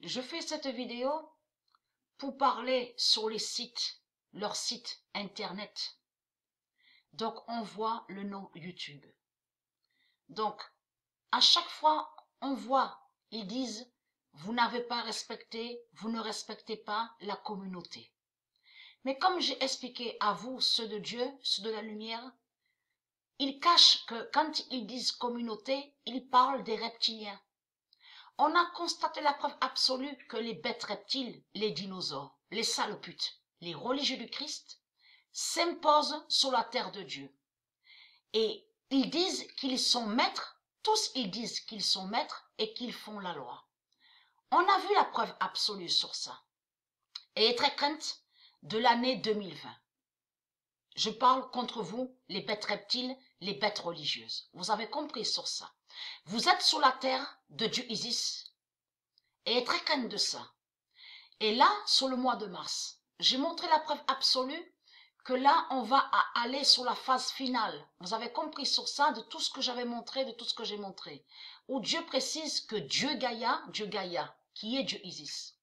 Je fais cette vidéo pour parler sur les sites, leurs sites internet. Donc, on voit le nom YouTube. Donc, à chaque fois, on voit, ils disent, vous n'avez pas respecté, vous ne respectez pas la communauté. Mais comme j'ai expliqué à vous, ceux de Dieu, ceux de la lumière, ils cachent que quand ils disent communauté, ils parlent des reptiliens. On a constaté la preuve absolue que les bêtes reptiles, les dinosaures, les saloputes, les religieux du Christ, s'imposent sur la terre de Dieu. Et ils disent qu'ils sont maîtres, tous ils disent qu'ils sont maîtres et qu'ils font la loi. On a vu la preuve absolue sur ça. Et très crainte de l'année 2020. Je parle contre vous, les bêtes reptiles, les bêtes religieuses. Vous avez compris sur ça. Vous êtes sur la terre de Dieu Isis et très crainte de ça. Et là, sur le mois de mars, j'ai montré la preuve absolue que là, on va aller sur la phase finale. Vous avez compris sur ça de tout ce que j'avais montré, de tout ce que j'ai montré. Où Dieu précise que Dieu Gaïa, Dieu Gaïa, qui est Dieu Isis,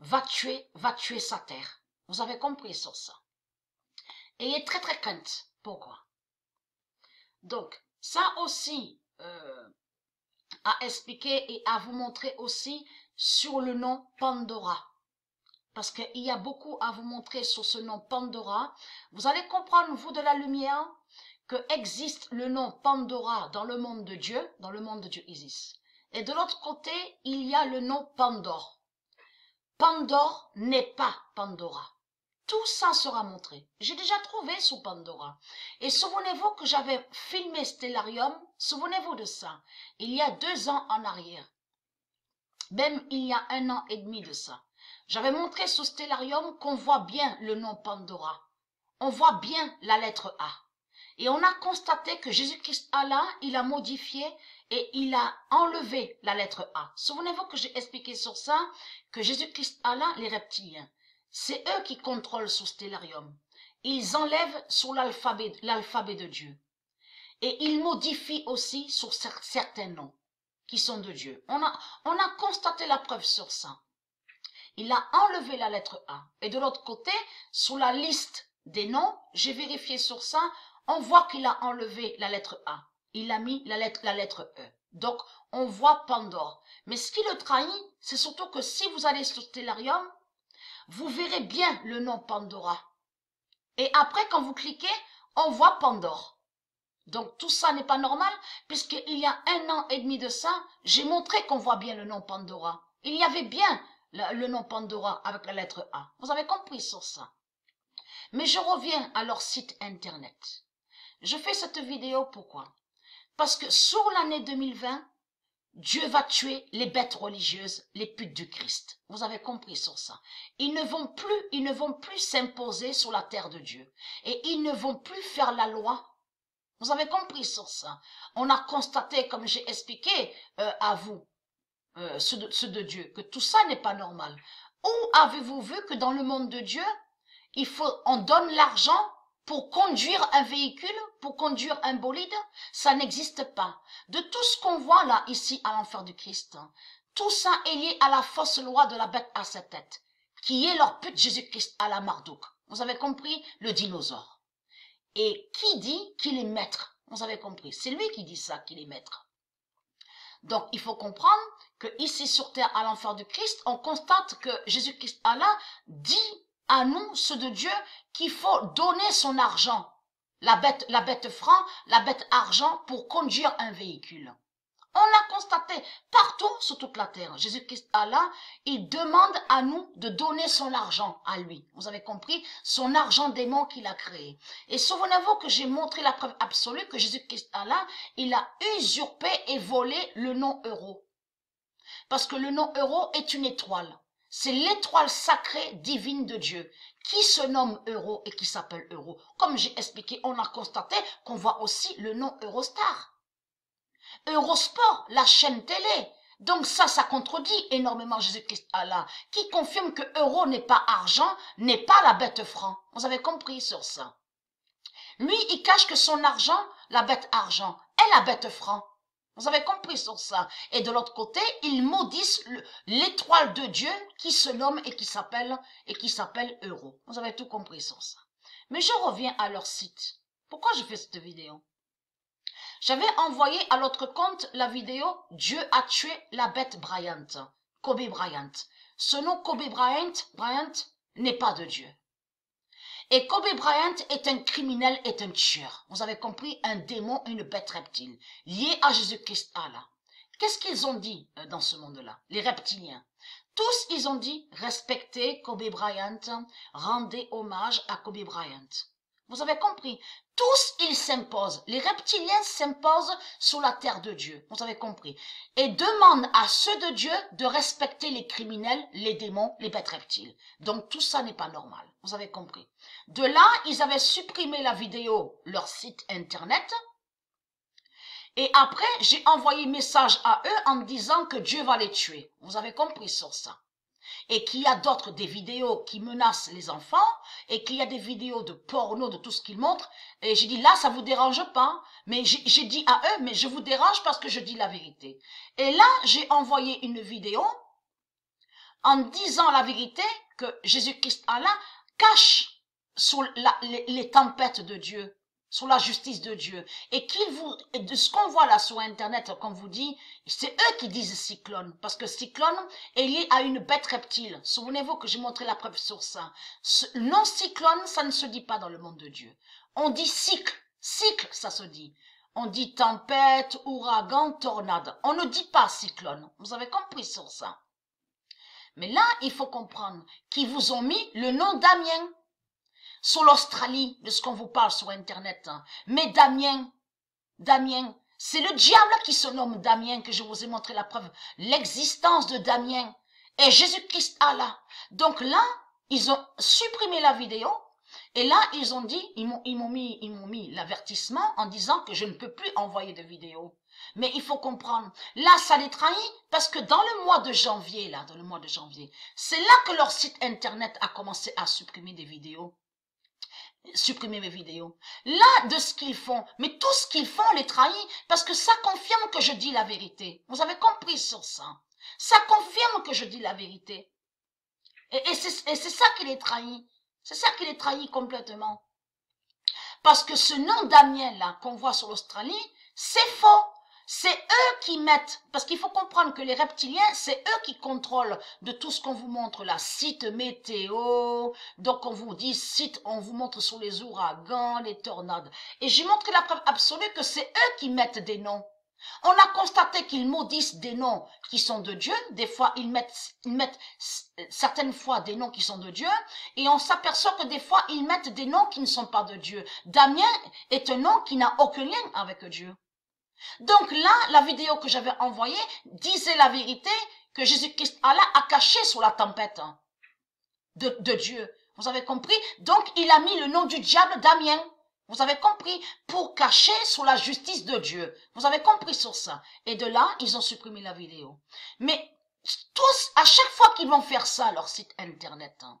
va tuer, va tuer sa terre. Vous avez compris sur ça. Ayez très très crainte. Pourquoi? Donc, ça aussi euh, à expliquer et à vous montrer aussi sur le nom Pandora. Parce qu'il y a beaucoup à vous montrer sur ce nom Pandora. Vous allez comprendre, vous de la lumière, que existe le nom Pandora dans le monde de Dieu, dans le monde de Dieu Isis. Et de l'autre côté, il y a le nom Pandore. Pandore n'est pas Pandora. Tout ça sera montré. J'ai déjà trouvé sous Pandora. Et souvenez-vous que j'avais filmé Stellarium. Souvenez-vous de ça. Il y a deux ans en arrière. Même il y a un an et demi de ça. J'avais montré sous Stellarium qu'on voit bien le nom Pandora. On voit bien la lettre A. Et on a constaté que Jésus-Christ Allah, il a modifié et il a enlevé la lettre A. Souvenez-vous que j'ai expliqué sur ça que Jésus-Christ Allah, les reptiliens, c'est eux qui contrôlent ce stellarium. Ils enlèvent sur l'alphabet, de Dieu. Et ils modifient aussi sur certains noms qui sont de Dieu. On a, on a constaté la preuve sur ça. Il a enlevé la lettre A. Et de l'autre côté, sur la liste des noms, j'ai vérifié sur ça, on voit qu'il a enlevé la lettre A. Il a mis la lettre, la lettre E. Donc, on voit Pandore. Mais ce qui le trahit, c'est surtout que si vous allez sur Stellarium, vous verrez bien le nom Pandora. Et après, quand vous cliquez, on voit Pandore. Donc tout ça n'est pas normal, puisqu'il y a un an et demi de ça, j'ai montré qu'on voit bien le nom Pandora. Il y avait bien le, nom Pandora avec la lettre A. Vous avez compris sur ça. Mais je reviens à leur site internet. Je fais cette vidéo pourquoi? Parce que sur l'année 2020, Dieu va tuer les bêtes religieuses, les putes du Christ. Vous avez compris sur ça. Ils ne vont plus, ils ne vont plus s'imposer sur la terre de Dieu. Et ils ne vont plus faire la loi. Vous avez compris sur ça. On a constaté, comme j'ai expliqué euh, à vous, euh, ceux, de, de Dieu, que tout ça n'est pas normal. Où avez-vous vu que dans le monde de Dieu, il faut, on donne l'argent pour conduire un véhicule, pour conduire un bolide, ça n'existe pas. De tout ce qu'on voit là, ici, à l'enfer du Christ, tout ça est lié à la fausse loi de la bête à sa tête, qui est leur pute Jésus-Christ à la Marduk. Vous avez compris? Le dinosaure. Et qui dit qu'il est maître? Vous avez compris? C'est lui qui dit ça, qu'il est maître. Donc, il faut comprendre que ici sur terre, à l'enfer du Christ, on constate que Jésus-Christ Allah dit nous, ceux de Dieu, qu'il faut donner son argent, la bête, la bête franc, la bête argent pour conduire un véhicule. On a constaté partout sur toute la terre. Jésus-Christ Allah, il demande à nous de donner son argent à lui. Vous avez compris? Son argent démon qu'il a créé. Et souvenez-vous que j'ai montré la preuve absolue que Jésus-Christ Allah, il a usurpé et volé le nom euro. Parce que le nom euro est une étoile. C'est l'étoile sacrée divine de Dieu qui se nomme Euro et qui s'appelle Euro. Comme j'ai expliqué, on a constaté qu'on voit aussi le nom Eurostar. Eurosport, la chaîne télé. Donc ça, ça contredit énormément Jésus-Christ Allah, qui confirme que euro n'est pas argent, n'est pas la bête franc. Vous avez compris sur ça. Lui, il cache que son argent, la bête argent, est la bête franc. Vous avez compris sur ça. Et de l'autre côté, ils maudissent l'étoile de Dieu qui se nomme et qui s'appelle et qui s'appelle Euro. Vous avez tout compris sur ça. Mais je reviens à leur site. Pourquoi je fais cette vidéo? J'avais envoyé à l'autre compte la vidéo Dieu a tué la bête Bryant, Kobe Bryant. Ce nom Kobe Bryant, Bryant n'est pas de Dieu. Et Kobe Bryant est un criminel, est un tueur. Vous avez compris Un démon, une bête reptile, liée à Jésus-Christ Allah. Qu'est-ce qu'ils ont dit euh, dans ce monde-là? Les reptiliens. Tous, ils ont dit, respectez Kobe Bryant, rendez hommage à Kobe Bryant. Vous avez compris Tous, ils s'imposent. Les reptiliens s'imposent sur la terre de Dieu. Vous avez compris Et demandent à ceux de Dieu de respecter les criminels, les démons, les bêtes reptiles. Donc tout ça n'est pas normal. Vous avez compris De là, ils avaient supprimé la vidéo, leur site internet. Et après, j'ai envoyé message à eux en disant que Dieu va les tuer. Vous avez compris sur ça et qu'il y a d'autres des vidéos qui menacent les enfants et qu'il y a des vidéos de porno de tout ce qu'ils montrent. Et j'ai dit là ça vous dérange pas. Mais j'ai dit à eux mais je vous dérange parce que je dis la vérité. Et là j'ai envoyé une vidéo en disant la vérité que Jésus-Christ Allah cache sous les tempêtes de Dieu sur la justice de Dieu. Et qu'il vous, de ce qu'on voit là sur Internet, comme vous dit, c'est eux qui disent cyclone. Parce que cyclone est lié à une bête reptile. Souvenez-vous que j'ai montré la preuve sur ça. non cyclone, ça ne se dit pas dans le monde de Dieu. On dit cycle. Cycle, ça se dit. On dit tempête, ouragan, tornade. On ne dit pas cyclone. Vous avez compris sur ça. Mais là, il faut comprendre qu'ils vous ont mis le nom Damien sur l'Australie, de ce qu'on vous parle sur Internet. Hein. Mais Damien, Damien, c'est le diable qui se nomme Damien que je vous ai montré la preuve. L'existence de Damien est Jésus-Christ Allah. Donc là, ils ont supprimé la vidéo et là, ils ont dit, ils m'ont, ils m'ont mis, ils m'ont mis l'avertissement en disant que je ne peux plus envoyer de vidéo. Mais il faut comprendre, là, ça les trahit parce que dans le mois de janvier, là, dans le mois de janvier, c'est là que leur site internet a commencé à supprimer des vidéos supprimer mes vidéos. Là, de ce qu'ils font, mais tout ce qu'ils font les trahit parce que ça confirme que je dis la vérité. Vous avez compris sur ça. Ça confirme que je dis la vérité. Et, et c'est ça qui les trahit. C'est ça qui les trahit complètement. Parce que ce nom Damien là qu'on voit sur l'Australie, c'est faux. C'est eux qui mettent, parce qu'il faut comprendre que les reptiliens, c'est eux qui contrôlent de tout ce qu'on vous montre là, site météo, donc on vous dit site, on vous montre sur les ouragans, les tornades. Et j'ai montré la preuve absolue que c'est eux qui mettent des noms. On a constaté qu'ils maudissent des noms qui sont de Dieu. Des fois, ils mettent, ils mettent certaines fois des noms qui sont de Dieu. Et on s'aperçoit que des fois, ils mettent des noms qui ne sont pas de Dieu. Damien est un nom qui n'a aucun lien avec Dieu. Donc là, la vidéo que j'avais envoyée disait la vérité que Jésus-Christ Allah a caché sous la tempête de, de Dieu. Vous avez compris? Donc il a mis le nom du diable Damien. Vous avez compris? Pour cacher sous la justice de Dieu. Vous avez compris sur ça. Et de là, ils ont supprimé la vidéo. Mais tous, à chaque fois qu'ils vont faire ça, leur site internet, hein,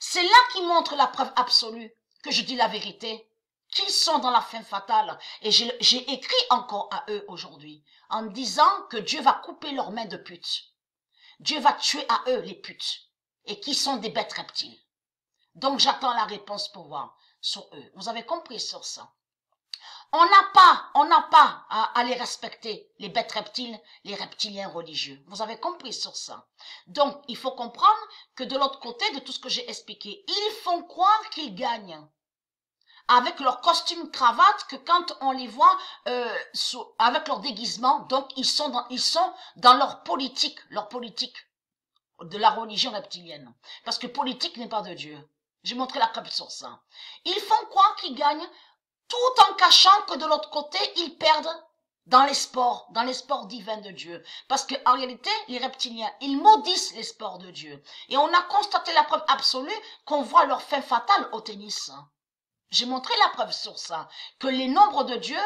c'est là qu'ils montrent la preuve absolue que je dis la vérité qu'ils sont dans la fin fatale. Et j'ai écrit encore à eux aujourd'hui en disant que Dieu va couper leurs mains de putes. Dieu va tuer à eux les putes et qui sont des bêtes reptiles. Donc j'attends la réponse pour voir sur eux. Vous avez compris sur ça? On n'a pas, on n'a pas à, à, les respecter, les bêtes reptiles, les reptiliens religieux. Vous avez compris sur ça? Donc, il faut comprendre que de l'autre côté de tout ce que j'ai expliqué, ils font croire qu'ils gagnent avec leur costume cravate que quand on les voit euh, avec leur déguisement, donc ils sont dans, ils sont dans leur politique, leur politique de la religion reptilienne. Parce que politique n'est pas de Dieu. J'ai montré la preuve sur ça. Ils font croire qu'ils gagnent? Tout en cachant que de l'autre côté, ils perdent dans les sports, dans les sports divins de Dieu. Parce que en réalité, les reptiliens, ils maudissent les sports de Dieu. Et on a constaté la preuve absolue qu'on voit leur fin fatale au tennis. J'ai montré la preuve sur ça, que les nombres de Dieu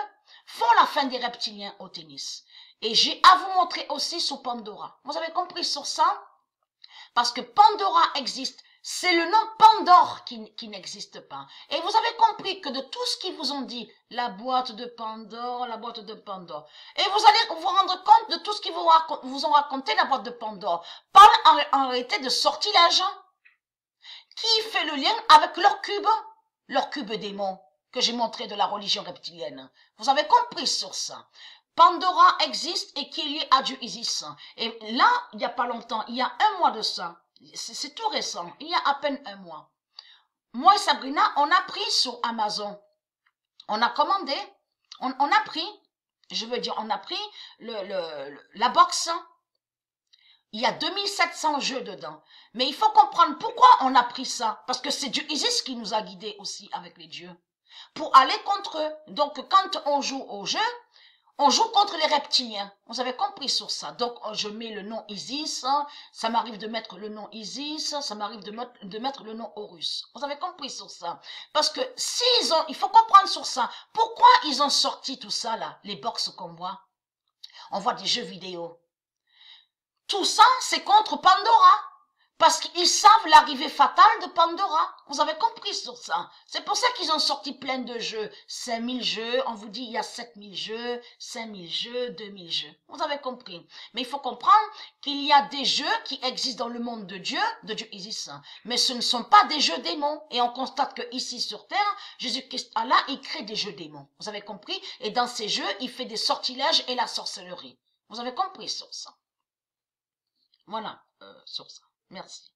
font la fin des reptiliens au tennis. Et j'ai à vous montrer aussi sur Pandora. Vous avez compris sur ça? Parce que Pandora existe c'est le nom Pandore qui, n'existe pas. Et vous avez compris que de tout ce qu'ils vous ont dit, la boîte de Pandore, la boîte de Pandore, et vous allez vous rendre compte de tout ce qu'ils vous, ont raconté, la boîte de Pandore, parle en, en réalité de sortilège. Qui fait le lien avec leur cube, leur cube démon que j'ai montré de la religion reptilienne. Vous avez compris sur ça. Pandora existe et qui est lié à Dieu Isis. Et là, il n'y a pas longtemps, il y a un mois de ça, c'est tout récent, il y a à peine un mois. Moi et Sabrina, on a pris sur Amazon. On a commandé, on, a pris, je veux dire, on a pris le, la box. Il y a 2700 jeux dedans. Mais il faut comprendre pourquoi on a pris ça. Parce que c'est Dieu Isis qui nous a guidés aussi avec les dieux. Pour aller contre eux. Donc quand on joue au jeu, on joue contre les reptiliens. Vous avez compris sur ça. Donc, oh, je mets le nom Isis. Hein. Ça m'arrive de mettre le nom Isis. Ça m'arrive de, mettre le nom Horus. Vous avez compris sur ça. Parce que s'ils ont, il faut comprendre sur ça. Pourquoi ils ont sorti tout ça là, les box qu'on voit? On voit des jeux vidéo. Tout ça, c'est contre Pandora. Parce qu'ils savent l'arrivée fatale de Pandora. Vous avez compris sur ça. C'est pour ça qu'ils ont sorti plein de jeux. 5000 jeux, on vous dit il y a 7000 jeux, 5000 jeux, 2000 jeux. Vous avez compris. Mais il faut comprendre qu'il y a des jeux qui existent dans le monde de Dieu, de Dieu Isis. Mais ce ne sont pas des jeux démons. Et on constate que ici sur terre, Jésus-Christ Allah, il crée des jeux démons. Vous avez compris? Et dans ces jeux, il fait des sortilèges et la sorcellerie. Vous avez compris sur ça. Voilà, euh, sur ça. Merci.